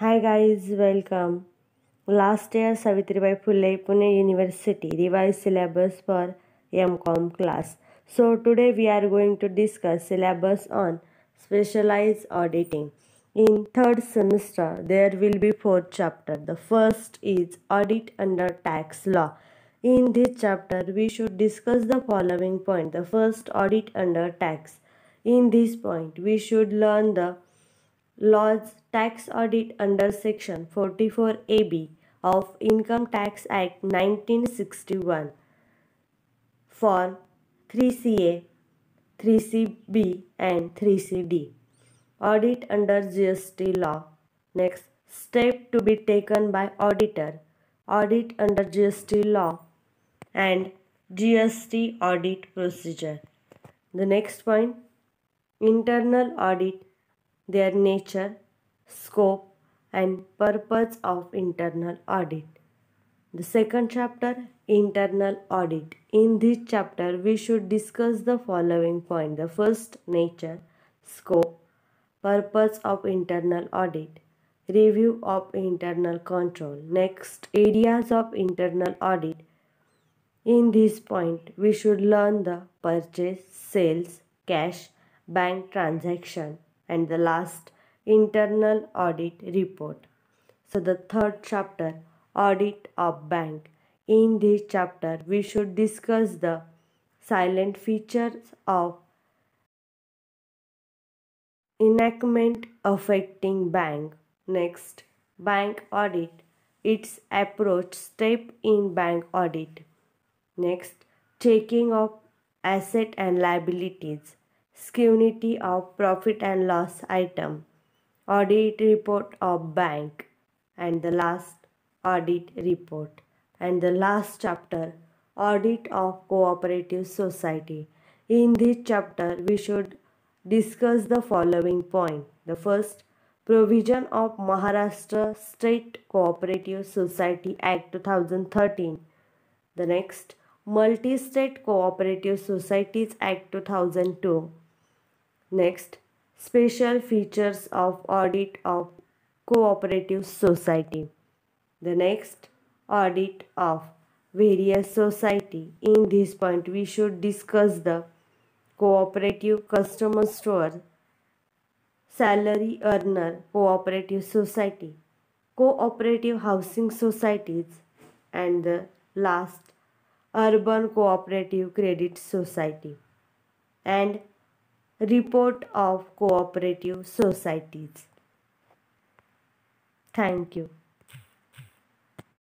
Hi guys, welcome. Last year Savitribai Phule Pune University revised syllabus for MCOM class. So today we are going to discuss syllabus on specialized auditing. In third semester there will be four chapter. The first is audit under tax law. In this chapter we should discuss the following point. The first audit under tax. In this point we should learn the laws tax audit under section 44AB of Income Tax Act 1961 for 3CA, 3CB and 3CD. Audit under GST law. Next, step to be taken by auditor. Audit under GST law and GST audit procedure. The next point, internal audit their nature, scope, and purpose of internal audit. The second chapter, internal audit. In this chapter, we should discuss the following point. The first, nature, scope, purpose of internal audit, review of internal control. Next, areas of internal audit. In this point, we should learn the purchase, sales, cash, bank transaction, and the last internal audit report. So the third chapter audit of bank. In this chapter we should discuss the silent features of enactment affecting bank. Next bank audit. Its approach step in bank audit. Next checking of asset and liabilities Scrutiny of profit and loss item, audit report of bank, and the last audit report. And the last chapter, audit of cooperative society. In this chapter, we should discuss the following point. The first, provision of Maharashtra State Cooperative Society Act 2013. The next, Multi-State Cooperative Societies Act 2002. Next, special features of audit of cooperative society. The next, audit of various society. In this point, we should discuss the cooperative customer store, salary earner cooperative society, cooperative housing societies, and the last, urban cooperative credit society. And report of cooperative societies. Thank you.